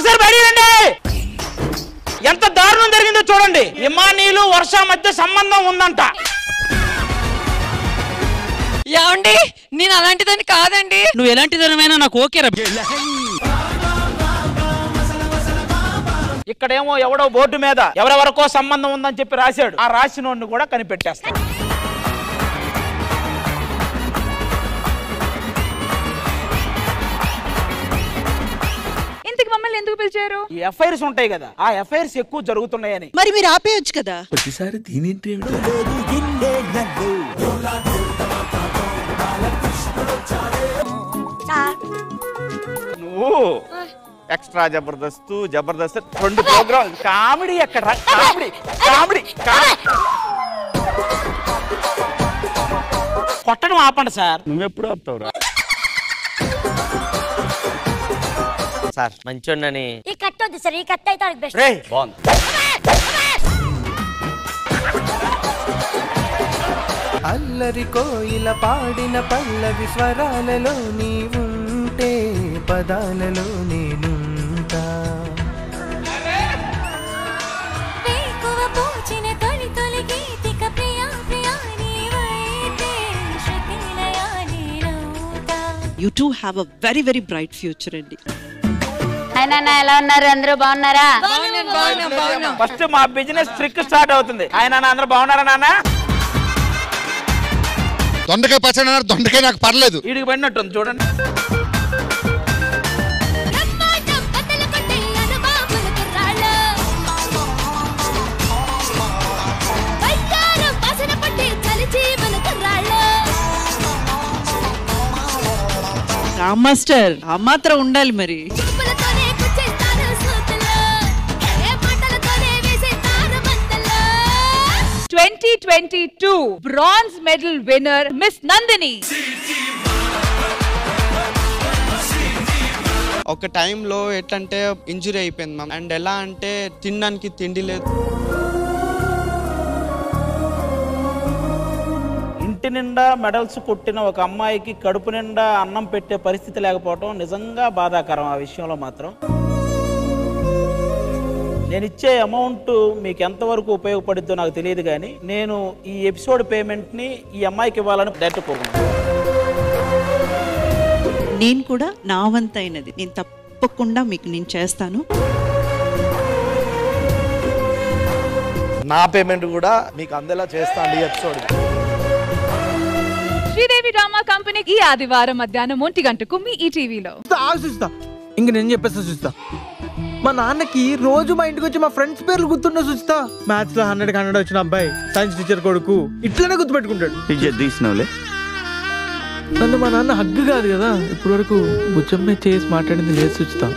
ఒకసారి బయటికి రండి. ఎంత దారుణం జరిగిందో చూడండి. ఇమానీలు వర్ష మధ్య సంబంధం ఉందంట. ఏమండి? నేను అలాంటిదని కాదండి. నువ్వు ఎలాంటి ధనమైనా నాకు ఓకే రా. ఇక్కడేమో ఎవడో బోర్డు మీద ఎవరెవరికో సంబంధం ఉందని చెప్పి రాశాడు. ఆ రాసినోడిని కూడా కనిపెట్టేస్తాడు. పిలిచారు ఈ ఎఫ్ఐఆర్స్ ఉంటాయి కదా ఆ ఎఫ్ఐఆర్స్ ఎక్కువ జరుగుతున్నాయని. మరి మీరు ఆపేయొచ్చు కదా? ప్రతిసారి దీనింటి నువ్వు ఎక్స్ట్రా జబర్దస్త్ జబర్దస్త్ రెండు ప్రోగ్రామ్ కామెడీ ఎక్కడ? Comedy comedy. కొట్టడం ఆపండి సార్. నువ్వెప్పుడు ఆపుతావురా? సార్. మంచోడని ఈ కట్ వద్దు సార్ ఈ కట్ అయితే వాళ్ళకి బెస్ట్ రే బాగుంది. అల్లరి కోయిల పాడిన పల్లవి స్వరాలలో నీవుంటే పదాలలో నేనుంటా. వేకువ పూచిన తొలి తొలి గీతిక ప్రియా ప్రియా నీవైతే శృతిలయా నీరవుతా you too have a very very bright future అండి ఆయన ఎలా ఉన్నారు? అందరూ బాగున్నారా? బాగున్నాం బాగున్నాం బాగున్నాం. ఫస్ట్ మా బిజినెస్ ట్రిక్ స్టార్ట్ అవుతుంది. ఆయన అందరూ బాగున్నారా నాన్న? దొండకాయ పచ్చడి అన్నారు దొండకాయ నాకు పర్లేదు. వీడికి పడినట్టుంది చూడండి. మాస్టర్ ఆ మాత్రం ఉండాలి మరి. 2022 bronze medal winner Miss Nandini. ఒక టైంలో ఎట్లంటే ఇంజురీ అయిపోయింది మ్యామ్. అండ్ ఎలా అంటే తినడానికి తిండి లేదు. ఇంటి నిండా మెడల్స్ కొట్టిన ఒక అమ్మాయికి కడుపు నిండా అన్నం పెట్టే పరిస్థితి లేకపోవడం నిజంగా బాధాకరం ఆ విషయంలో మాత్రం. నేను ఇచ్చే అమౌంట్ మీకు ఎంతవరకు ఉపయోగపడుద్దో నాకు తెలియదు కానీ నేను ఈ ఎపిసోడ్ పేమెంట్ని ఈ అమ్మాయికి ఇవ్వాలని డైరెక్ట్ కోరుకుంటున్నాను. నేను కూడా నా వంతైనది. నేను తప్పకుండా మీకు నేను చేస్తాను. నా పేమెంట్ కూడా మీకు అందేలా చేస్తాను ఈ ఎపిసోడ్ శ్రీదేవి డ్రామా కంపెనీ ఈ ఆదివారం మధ్యాహ్నం ఒంటి గంటకు మీ ఈ టీవీలో చూస్తా ఇంక నేను చెప్పేస్తా చూస్తా మా నాన్నకి రోజు మా ఇంటికి వచ్చి మా ఫ్రెండ్స్ పేర్లు గుర్తుండో చూస్తా మ్యాథ్స్లో హండ్రెడ్ హండ్రెడ్ వచ్చిన అబ్బాయి సైన్స్ టీచర్ కొడుకు ఇట్లనే గుర్తుపెట్టుకుంటాడు. తీసినావులే. నన్ను మా నాన్న హగ్గు కాదు కదా ఇప్పటి వరకు భుజం మీద చేసి మాట్లాడింది లేదు చూస్తా